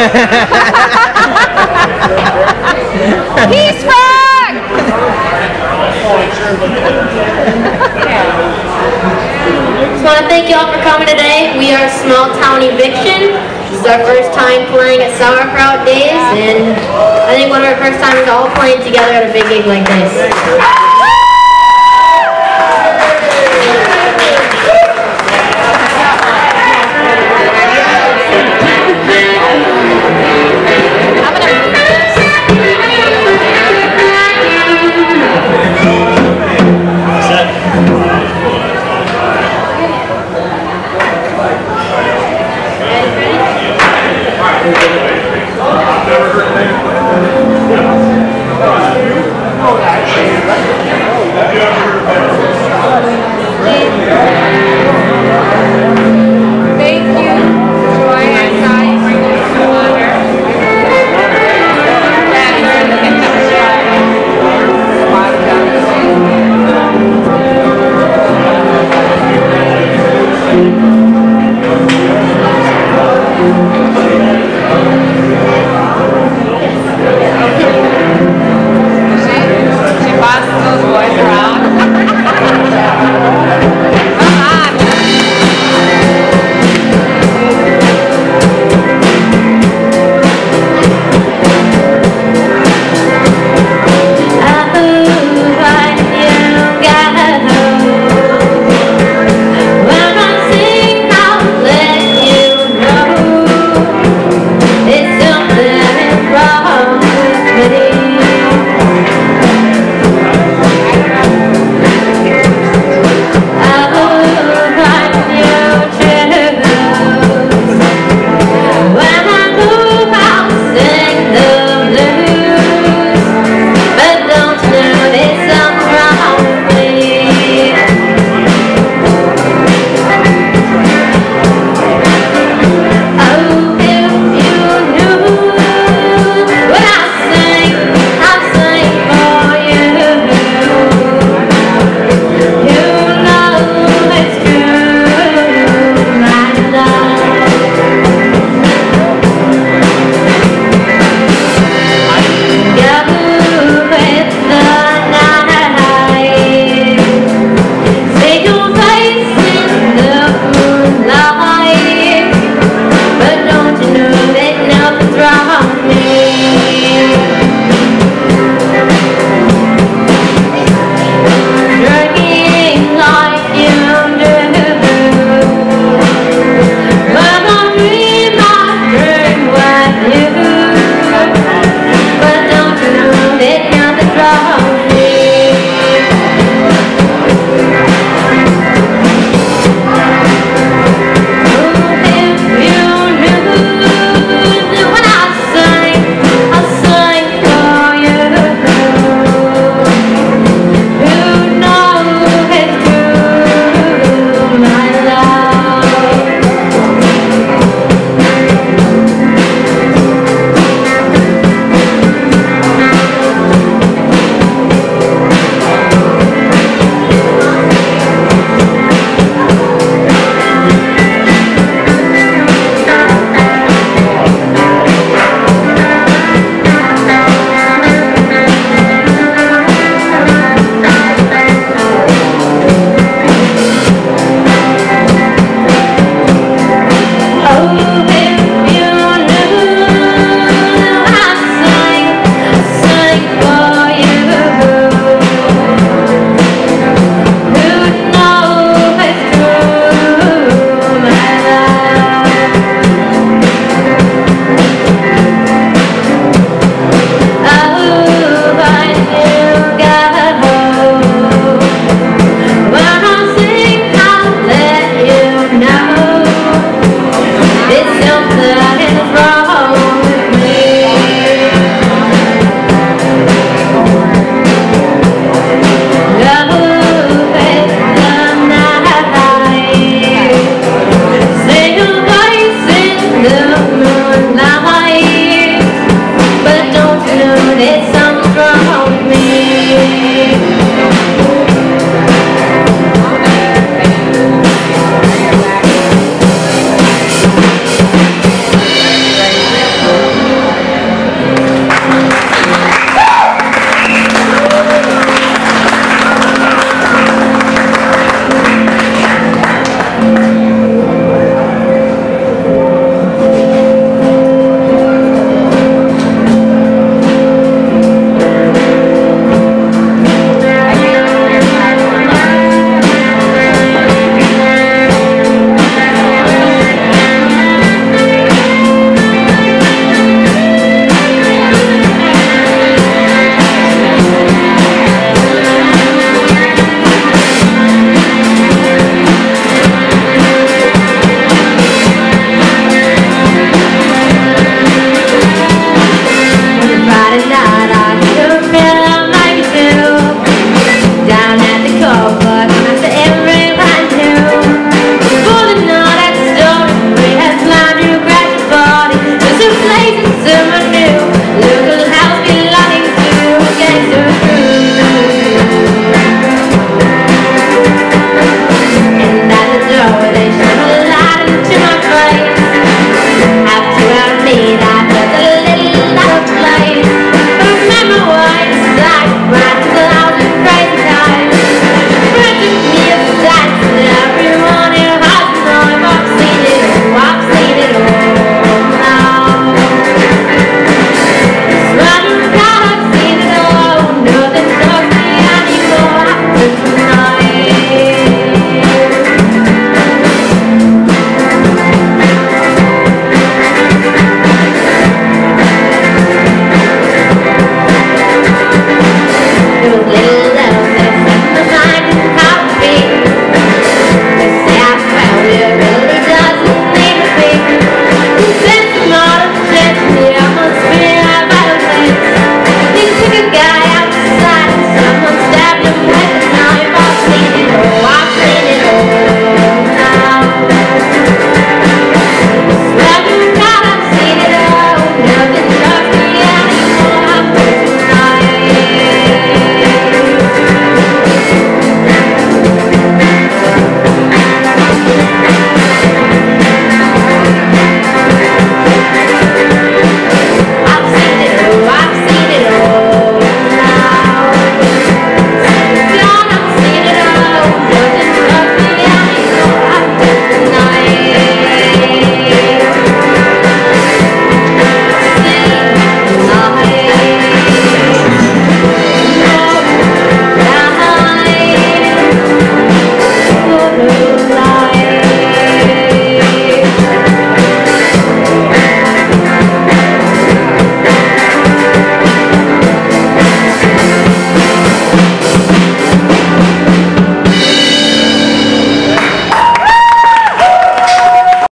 He's back! Just want to thank you all for coming today. We are Small Town Eviction. This is our first time playing at Sauerkraut Days, and I think one of our first times all playing together at a big gig like this.